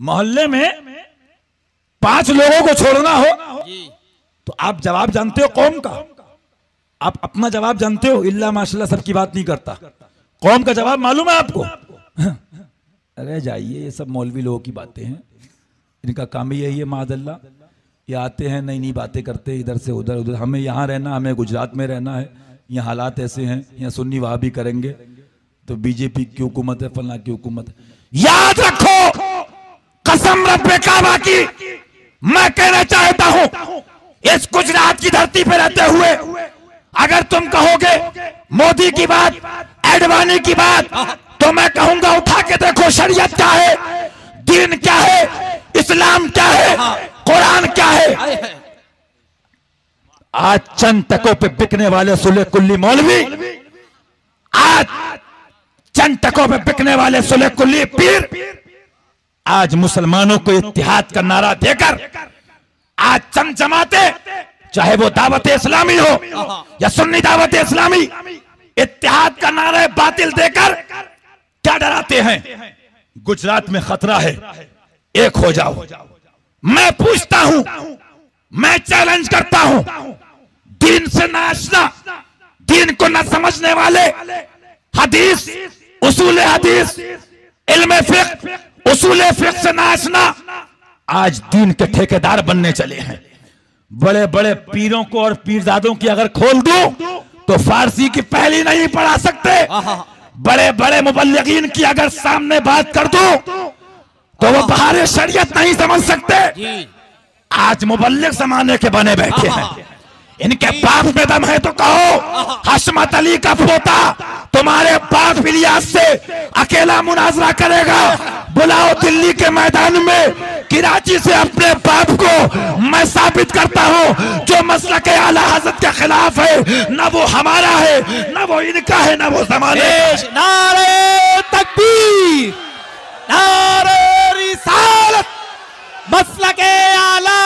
محلے میں پانچ لوگوں کو چھوڑنا ہو۔ جی۔ تو آپ جواب جانتے ہو قوم کا؟ آپ اپنا جواب جانتے ہو؟ اللہ ماشاء اللہ سب کی بات نہیں کرتا۔ قوم کا جواب معلوم ہے آپ کو؟ ارے جائیے یہ سب مولوی لوگوں کی باتیں ہیں۔ ان کا کام ہی یہی ہے معذ اللہ یہ آتے ہیں نئی نئی باتیں کرتے ادھر سے ادھر ادھر۔ ہمیں یہاں رہنا ہمیں گجرات میں رہنا ہے۔ یہاں حالات ایسے ہیں یہاں سنی وہاں بھی کریں گے۔ تو بی جے پی کی حکومت ہے فلاں کی حکومت ہے۔ یاد رکھو! قسم رب کعبہ کی میں کہنا چاہتا ہوں، اس گجرات کی دھرتی پہ رہتے ہوئے اگر تم کہو گے، مودی کی بات، ایڈوانی کی بات، تو میں کہوں گا اٹھا کے دیکھو شریعت کیا ہے، دین کیا ہے، اسلام کیا ہے، قرآن کیا ہے۔ آج چند ٹکوں پہ بکنے والے سلح کلی مولوی، آج چند ٹکوں پہ بکنے والے سلح کلی پیر آج مسلمانوں کو اتحاد کا نعرہ دے کر آج چند جماعتیں، چاہے وہ دعوت اسلامی ہو یا سنی دعوت اسلامی، اتحاد کا نعرہ باطل دے کر کیا ڈراتے ہیں؟ گجرات میں خطرہ ہے۔ ایک ہو جاؤ۔ میں پوچھتا ہوں، میں چیلنج کرتا ہوں، دین سے نہ آشنا، دین کو نہ سمجھنے والے، حدیث، اصول حدیث علم فقہ اصول فقہ سے نہ آشنا آج دین کے ٹھیکیدار بننے چلے ہیں۔ بڑے بڑے پیروں کو اور پیرزادوں کی اگر کھول دوں تو فارسی کی پہلی نہیں پڑھا سکتے۔ بڑے بڑے مبلغین کی اگر سامنے بات کر دوں تو وہ بہار شریعت نہیں سمجھ سکتے۔ جی۔ آج مبلغ زمانے کے بنے بیٹھے ہیں۔ ان کے باپ میں دم ہے تو کہو حشمت علی کا پوتا تمہارے باپ الیاس سے اکیلا مناظرہ کرے گا۔ بلاو دلی کے میدان میں کراچی سے اپنے باپ کو میں ثابت کرتا ہوں جو مسئلہ کے اعلیٰ حضرت کے خلاف ہے نہ وہ ہمارا ہے نہ وہ ان کا ہے نہ وہ زمانے کا نعرہ تکبیر نعرہ رسالت مسئلہ کے اعلیٰ